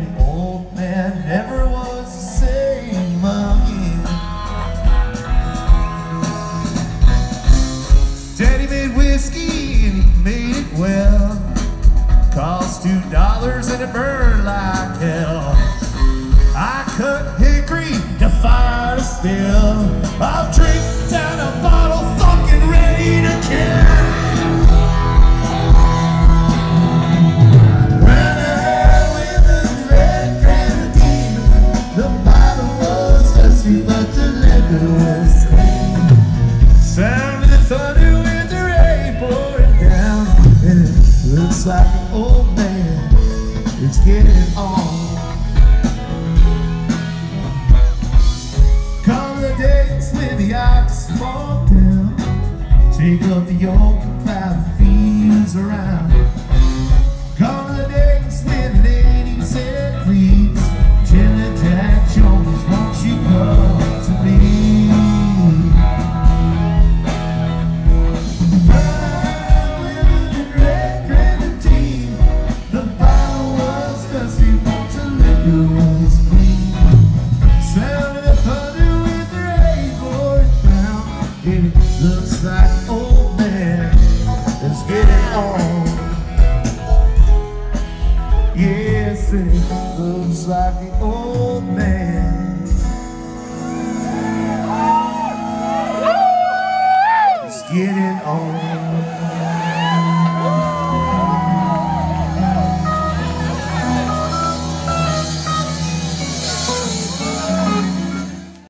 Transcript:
the old man never was the same again. Daddy made whiskey and he made it well. Cost two dollars and it burned like hell. I cut hickory to fire to steel. I'll drink like an old man is getting on. Come the days when the ox fall down, take up the yoke and It looks like old man is getting on. Yes, it looks like the old man. is Getting on.